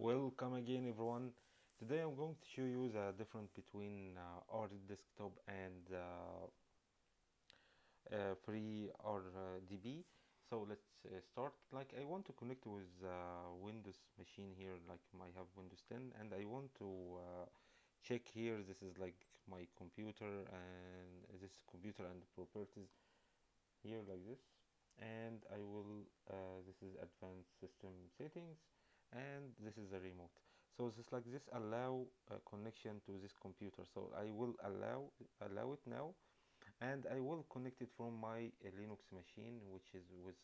Welcome again everyone. Today I'm going to show you the difference between uh, desktop and uh, uh, free RDB. So let's uh, start. Like I want to connect with uh, Windows machine here, like I have Windows 10 and I want to uh, check here. This is like my computer and this computer and properties here like this. And I will, uh, this is advanced system settings and this is the remote. So just like this allow a connection to this computer. So I will allow allow it now and I will connect it from my uh, Linux machine which is with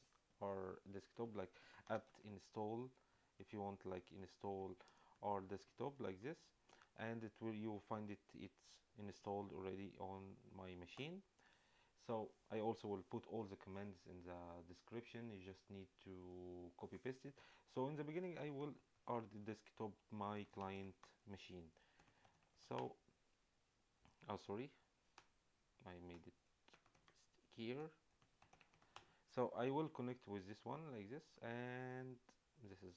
our desktop like apt install if you want like install rdesktop like this and it will you find it it's installed already on my machine so I also will put all the commands in the description. You just need to copy paste it. So in the beginning I will add the desktop my client machine. So oh sorry. I made it here. So I will connect with this one like this and this is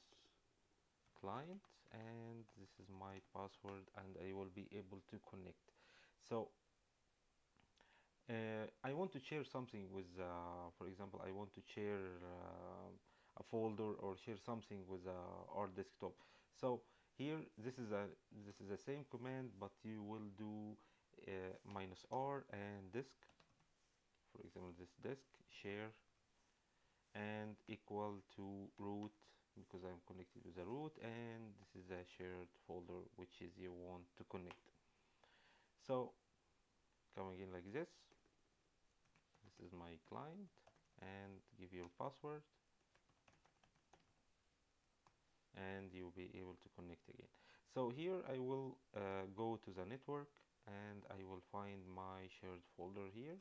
client and this is my password and I will be able to connect. So uh, I want to share something with uh, for example I want to share uh, a folder or share something with uh, rdesktop. So here this is a this is the same command but you will do uh, minus R and disk. For example this disk share and equal to root because I'm connected to the root and this is a shared folder which is you want to connect. So coming in like this this is my client and give your password and you'll be able to connect again. So here I will uh, go to the network and I will find my shared folder here.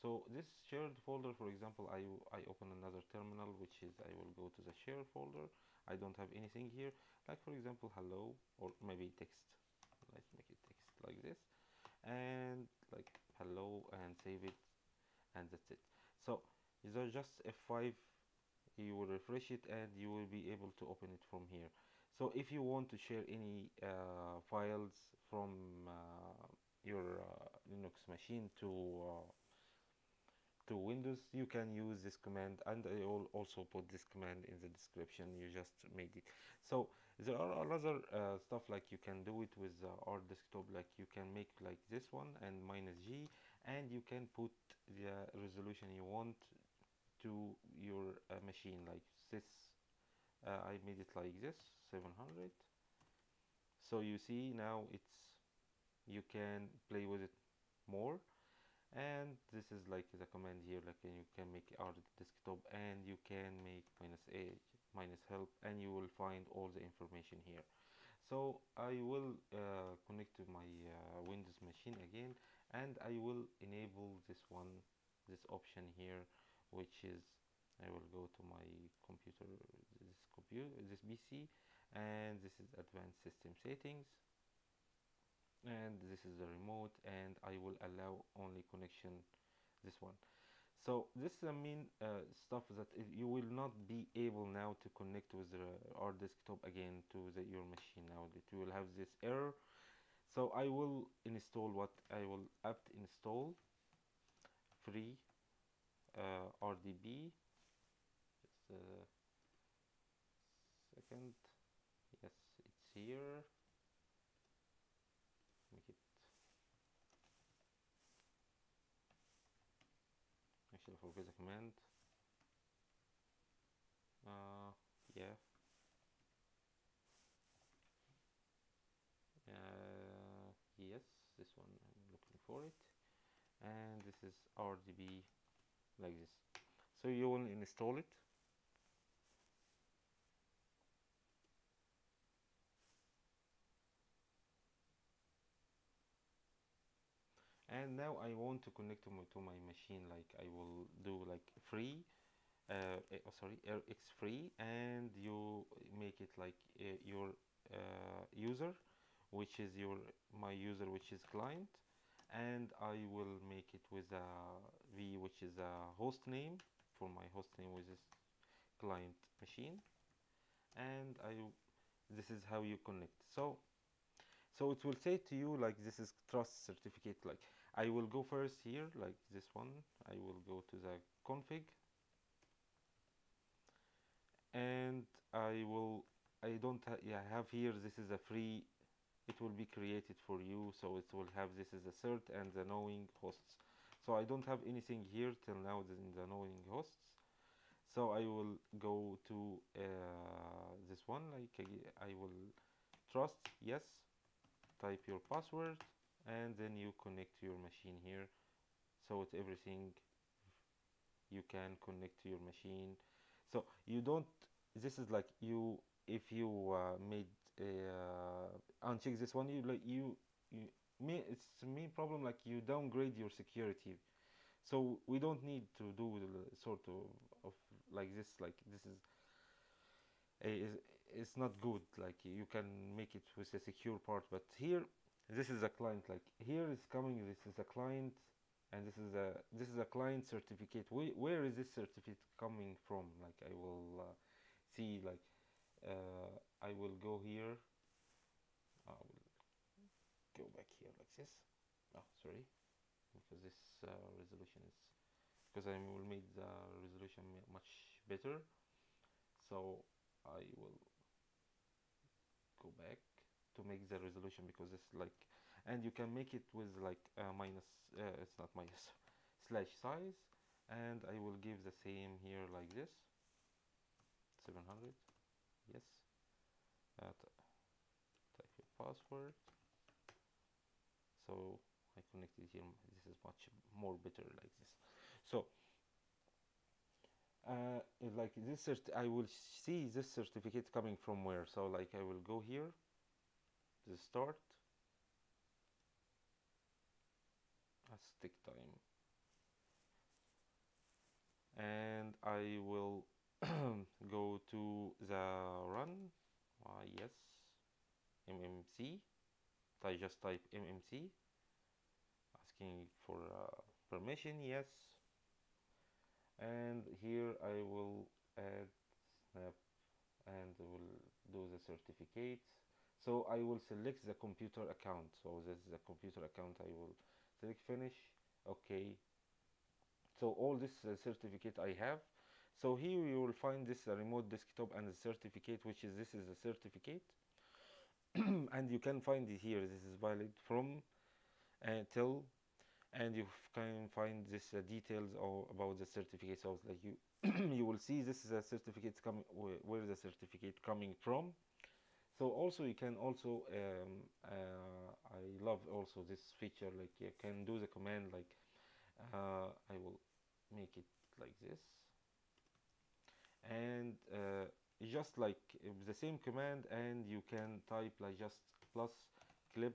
So this shared folder for example I, I open another terminal which is I will go to the share folder. I don't have anything here. Like for example hello or maybe text. Let's make it text like this. And like hello and save it and that's it. So these just F5 you will refresh it and you will be able to open it from here. So if you want to share any uh, files from uh, your uh, Linux machine to uh, to Windows you can use this command and I will also put this command in the description. You just made it. So there are other uh, stuff like you can do it with uh, rdesktop. Like you can make like this one and minus G and you can put the resolution you want to your uh, machine like this uh, I made it like this 700 so you see now it's you can play with it more. And this is like the command here like you can make our desktop and you can make minus a minus help and you will find all the information here. So I will uh, connect to my uh, Windows machine again and I will enable this one this option here which is I will go to my computer this computer this PC and this is advanced system settings. And this is the remote and I will allow only connection this one. So this is I mean uh, stuff that you will not be able now to connect with the, rdesktop again to the, your machine now that you will have this error so I will install what I will apt install free uh, RDP just a second. Yes it's here. Make it. Actually forget the command uh, yeah uh, yes this one I'm looking for it and this is RDP like this. So you will install it. And now I want to connect to my, to my machine like I will do like free uh, eh, oh, sorry RX free and you make it like uh, your uh, user which is your my user which is client and I will make it with a V which is a host name for my host name with this client machine. And I this is how you connect. So so it will say to you like this is trust certificate. Like I will go first here like this one. I will go to the config. And I will I don't ha yeah, have here this is a free it will be created for you so it will have this is a cert and the knowing hosts. So I don't have anything here till now in the knowing hosts. So I will go to uh, this one like I will trust yes type your password and then you connect to your machine here. So it's everything you can connect to your machine. So you don't this is like you if you uh, made uh, uncheck this one you like you you me it's main problem like you downgrade your security. So we don't need to do sort of, of like this like this is is it's not good. Like you can make it with a secure part but here this is a client like here is coming this is a client and this is a this is a client certificate. Where, where is this certificate coming from? Like I will uh, see like uh, I will go here. I will go back here like this. Oh sorry. Because this uh, resolution is because I will make the resolution much better. So I will go back to make the resolution because it's like and you can make it with like uh, minus uh, it's not minus slash size. And I will give the same here like this. 700 yes. Type your password. So I connected here. This is much more better like this. So uh, like this cert I will see this certificate coming from where? So like I will go here. To start. Let's take time. And I will go to the mmc I just type mmc asking for uh, permission yes. And here I will add snap and will do the certificate. So I will select the computer account. So this is the computer account I will select finish. Okay. So all this uh, certificate I have. So here you will find this uh, remote desktop and the certificate which is this is a certificate and you can find it here. This is valid from uh, and you can find this uh, details or about the certificate so like you you will see this is a certificate coming where the certificate coming from. So also you can also um, uh, I love also this feature like you can do the command like uh, I will make it like this. And uh, just like the same command and you can type like just plus clip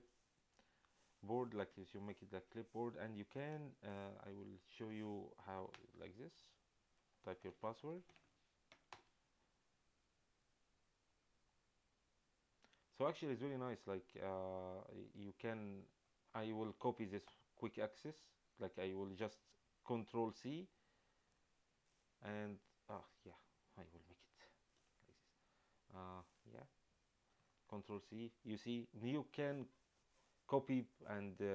board like this you make it a clipboard and you can uh, I will show you how like this. Type your password. So actually it's really nice like uh, you can I will copy this quick access like I will just control C and ah yeah I will make it like this uh, yeah control C. You see you can copy and uh,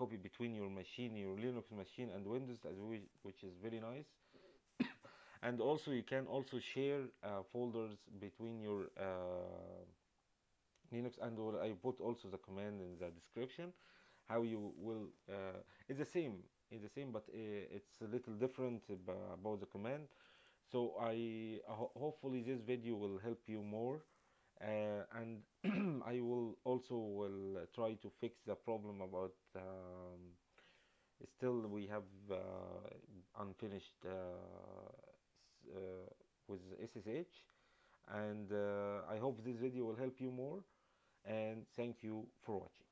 copy between your machine your Linux machine and Windows which is very nice. And also you can also share uh, folders between your uh, Linux and or I put also the command in the description how you will uh, it's the same it's the same but uh, it's a little different about the command. So I ho hopefully this video will help you more uh, and I will also will try to fix the problem about um, still we have uh, unfinished uh, uh, with SSH and uh, I hope this video will help you more. And thank you for watching